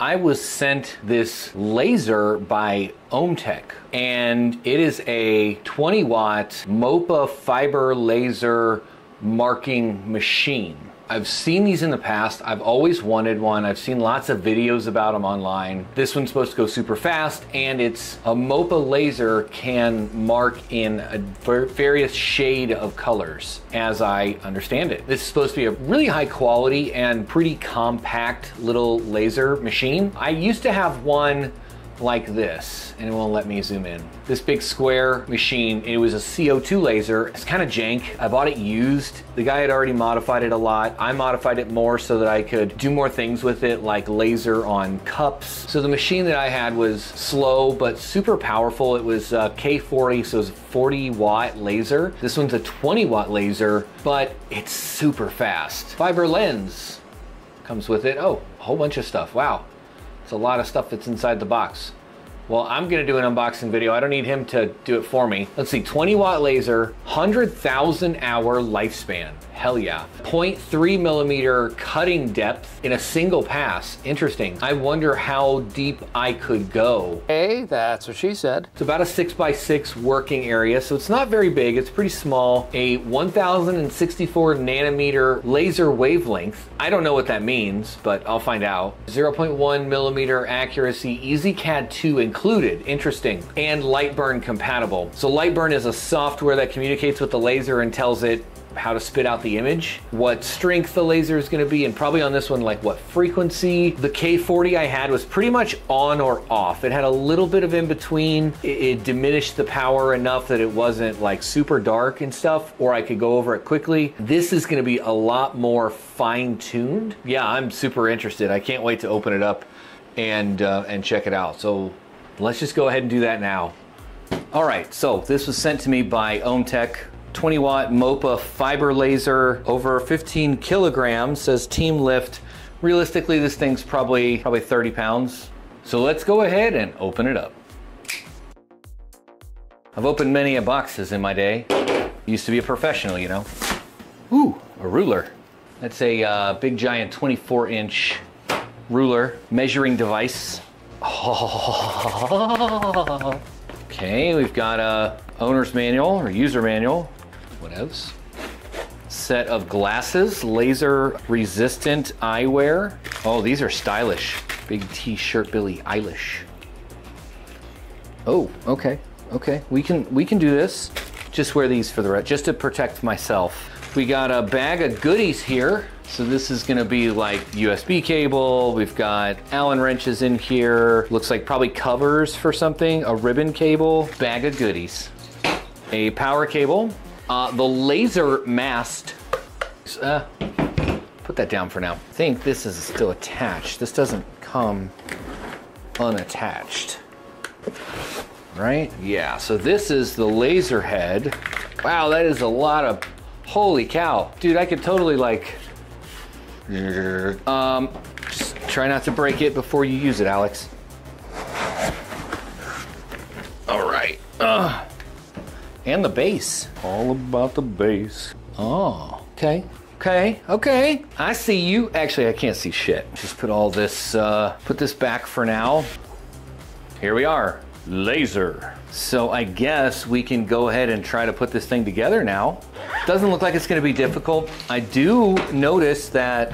I was sent this laser by OMTech, and it is a 20 watt MOPA fiber laser marking machine. I've seen these in the past. I've always wanted one. I've seen lots of videos about them online. This one's supposed to go super fast and it's a MOPA laser can mark in a various shade of colors as I understand it. This is supposed to be a really high quality and pretty compact little laser machine. I used to have one like this, and it won't let me zoom in. This big square machine, it was a CO2 laser. It's kind of jank. I bought it used. The guy had already modified it a lot. I modified it more so that I could do more things with it, like laser on cups. So the machine that I had was slow, but super powerful. It was uh, K40, so it was a 40 watt laser. This one's a 20 watt laser, but it's super fast. Fiber lens comes with it. Oh, a whole bunch of stuff. Wow. It's a lot of stuff that's inside the box. Well, I'm gonna do an unboxing video. I don't need him to do it for me. Let's see, 20 watt laser, 100,000 hour lifespan. Hell yeah. 0.3 millimeter cutting depth in a single pass. Interesting. I wonder how deep I could go. Hey, that's what she said. It's about a six by six working area, so it's not very big. It's pretty small. A 1064 nanometer laser wavelength. I don't know what that means, but I'll find out. 0.1 millimeter accuracy, EasyCAD 2 included. Interesting. And Lightburn compatible. So Lightburn is a software that communicates with the laser and tells it how to spit out the image, what strength the laser is going to be, and probably on this one, like what frequency. The K40 I had was pretty much on or off. It had a little bit of in between. It, it diminished the power enough that it wasn't like super dark and stuff, or I could go over it quickly. This is going to be a lot more fine tuned. Yeah, I'm super interested. I can't wait to open it up and uh, and check it out. So let's just go ahead and do that now. All right, so this was sent to me by OMTech 20 watt MOPA fiber laser over 15 kilograms, says team lift. Realistically, this thing's probably, probably 30 pounds. So let's go ahead and open it up. I've opened many a boxes in my day. Used to be a professional, you know. Ooh, a ruler. That's a uh, big giant 24 inch ruler measuring device. Okay, we've got a owner's manual or user manual. What else? Set of glasses, laser resistant eyewear. Oh, these are stylish. Big t-shirt Billie Eilish. Oh, okay. Okay, we can we can do this. Just wear these for the rest, just to protect myself. We got a bag of goodies here. So this is gonna be like USB cable. We've got Allen wrenches in here. Looks like probably covers for something. A ribbon cable, bag of goodies. A power cable, uh, the laser mast, uh, put that down for now. I think this is still attached. This doesn't come unattached, right? Yeah, so this is the laser head. Wow, that is a lot of, holy cow. Dude, I could totally like, um, just try not to break it before you use it, Alex. All right. Ugh and the base. All about the base. Oh, okay. Okay, okay. I see you. Actually, I can't see shit. Just put all this, uh, put this back for now. Here we are. Laser. So I guess we can go ahead and try to put this thing together now. Doesn't look like it's gonna be difficult. I do notice that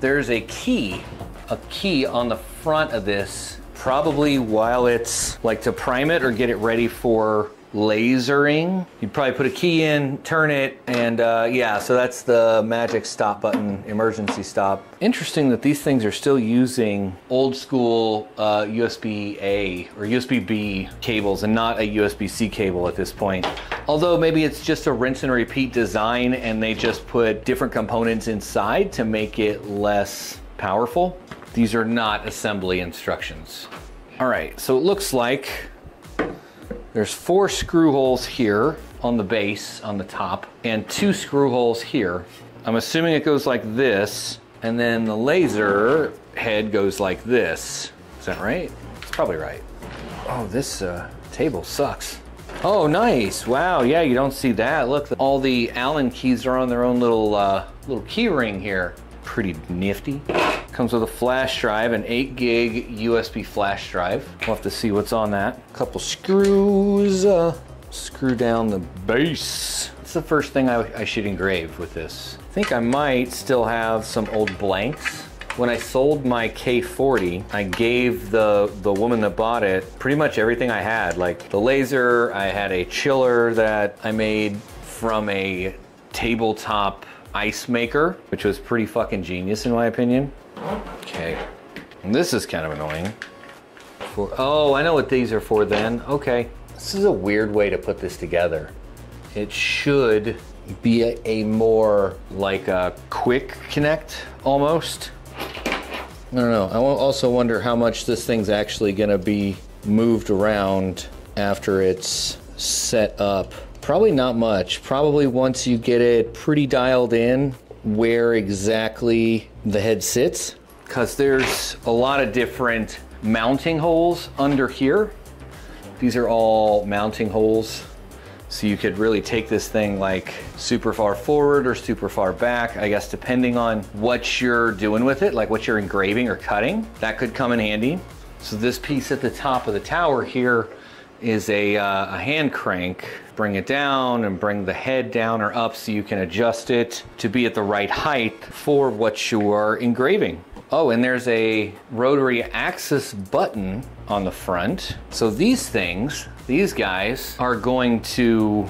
there's a key, a key on the front of this, probably while it's like to prime it or get it ready for lasering. You'd probably put a key in, turn it, and uh, yeah, so that's the magic stop button, emergency stop. Interesting that these things are still using old school uh, USB A or USB B cables and not a USB C cable at this point. Although maybe it's just a rinse and repeat design and they just put different components inside to make it less powerful. These are not assembly instructions. All right, so it looks like there's four screw holes here on the base, on the top, and two screw holes here. I'm assuming it goes like this, and then the laser head goes like this. Is that right? It's probably right. Oh, this uh, table sucks. Oh, nice. Wow, yeah, you don't see that. Look, all the Allen keys are on their own little, uh, little key ring here. Pretty nifty. Comes with a flash drive, an 8 gig USB flash drive. We'll have to see what's on that. Couple screws, uh, screw down the base. It's the first thing I, I should engrave with this. I think I might still have some old blanks. When I sold my K40, I gave the, the woman that bought it pretty much everything I had. Like the laser, I had a chiller that I made from a tabletop ice maker, which was pretty fucking genius in my opinion. Okay, and this is kind of annoying. For, oh, I know what these are for then. Okay, this is a weird way to put this together. It should be a, a more like a quick connect almost. I don't know. I also wonder how much this thing's actually gonna be moved around after it's set up. Probably not much. Probably once you get it pretty dialed in where exactly the head sits. Because there's a lot of different mounting holes under here. These are all mounting holes. So you could really take this thing like super far forward or super far back, I guess depending on what you're doing with it, like what you're engraving or cutting, that could come in handy. So this piece at the top of the tower here is a, uh, a hand crank. Bring it down and bring the head down or up so you can adjust it to be at the right height for what you're engraving. Oh, and there's a rotary axis button on the front. So these things, these guys are going to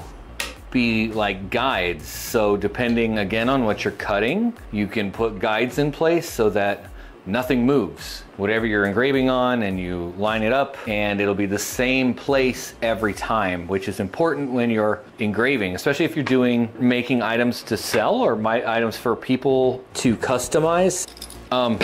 be like guides. So depending again on what you're cutting, you can put guides in place so that nothing moves. Whatever you're engraving on and you line it up and it'll be the same place every time, which is important when you're engraving, especially if you're doing making items to sell or my items for people to customize. Um,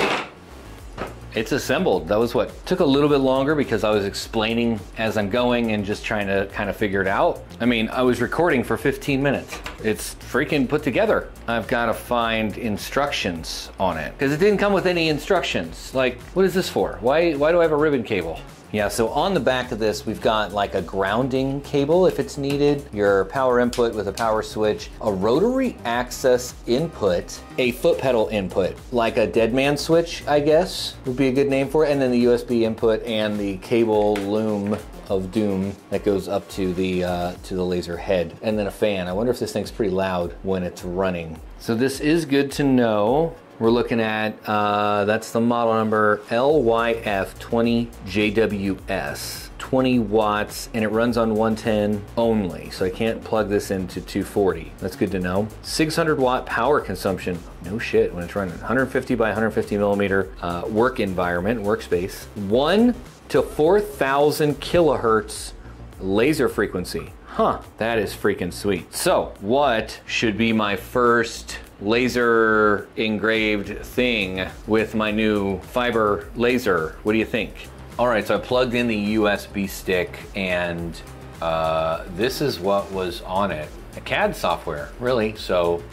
it's assembled. That was what took a little bit longer because I was explaining as I'm going and just trying to kind of figure it out. I mean, I was recording for 15 minutes. It's freaking put together. I've got to find instructions on it because it didn't come with any instructions. Like, what is this for? Why, why do I have a ribbon cable? Yeah, so on the back of this, we've got like a grounding cable if it's needed, your power input with a power switch, a rotary axis input, a foot pedal input, like a dead man switch, I guess would be a good name for it, and then the USB input and the cable loom of doom that goes up to the uh, to the laser head and then a fan. I wonder if this thing's pretty loud when it's running. So this is good to know we're looking at, uh, that's the model number LYF20JWS. 20 watts and it runs on 110 only. So I can't plug this into 240 that's good to know. 600 watt power consumption no shit when it's running. 150 by 150 millimeter uh, work environment workspace. 1 to 4000 kilohertz laser frequency. Huh that is freaking sweet. So what should be my first laser engraved thing with my new fiber laser. What do you think? All right, so I plugged in the USB stick and uh, this is what was on it. A CAD software, really. So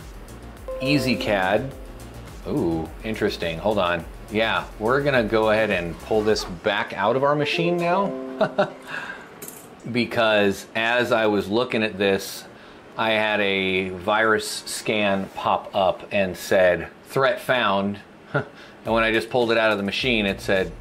easy CAD. Ooh, interesting. Hold on. Yeah, we're gonna go ahead and pull this back out of our machine now. because as I was looking at this, I had a virus scan pop up and said, threat found. and when I just pulled it out of the machine, it said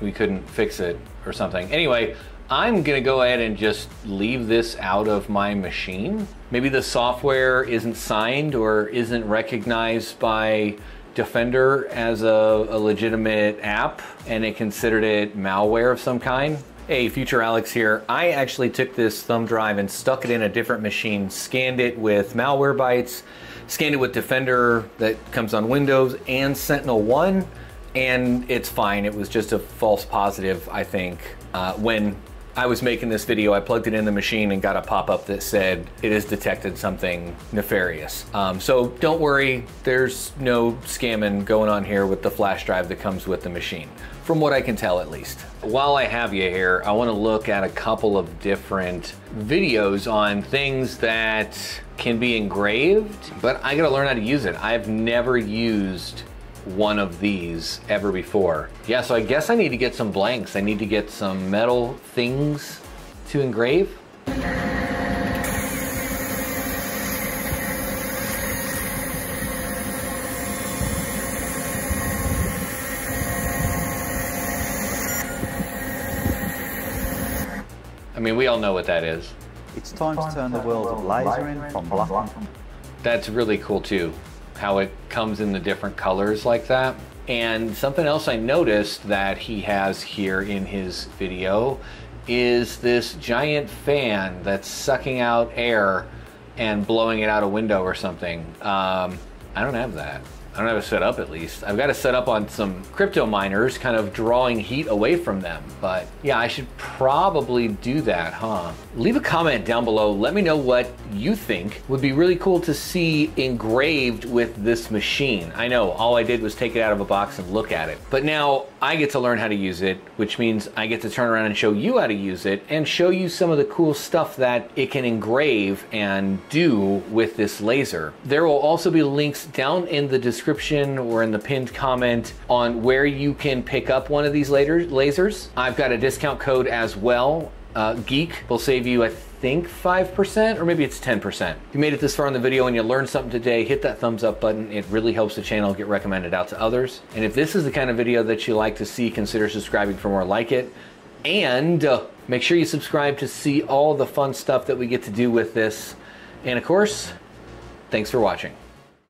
we couldn't fix it or something. Anyway, I'm gonna go ahead and just leave this out of my machine. Maybe the software isn't signed or isn't recognized by Defender as a, a legitimate app and it considered it malware of some kind. Hey, Future Alex here. I actually took this thumb drive and stuck it in a different machine, scanned it with Malwarebytes, scanned it with Defender that comes on Windows and Sentinel One, and it's fine. It was just a false positive, I think. Uh, when I was making this video, I plugged it in the machine and got a pop-up that said it has detected something nefarious. Um, so don't worry, there's no scamming going on here with the flash drive that comes with the machine from what I can tell at least. While I have you here, I wanna look at a couple of different videos on things that can be engraved, but I gotta learn how to use it. I've never used one of these ever before. Yeah, so I guess I need to get some blanks. I need to get some metal things to engrave. I mean, we all know what that is. It's time, to turn, the world, world of laser in from black. That's really cool too how it comes in the different colors like that. And something else I noticed that he has here in his video is this giant fan that's sucking out air and blowing it out a window or something. Um, I don't have that. I don't have it set up at least. I've got it set up on some crypto miners, kind of drawing heat away from them. But yeah, I should probably do that, huh? Leave a comment down below. Let me know what you think would be really cool to see engraved with this machine. I know all I did was take it out of a box and look at it. But now I get to learn how to use it, which means I get to turn around and show you how to use it and show you some of the cool stuff that it can engrave and do with this laser. There will also be links down in the description description or in the pinned comment on where you can pick up one of these lasers. I've got a discount code as well. Uh, Geek will save you, I think, 5%, or maybe it's 10%. If you made it this far in the video and you learned something today, hit that thumbs up button. It really helps the channel get recommended out to others. And if this is the kind of video that you like to see, consider subscribing for more like it. And uh, make sure you subscribe to see all the fun stuff that we get to do with this. And of course, thanks for watching.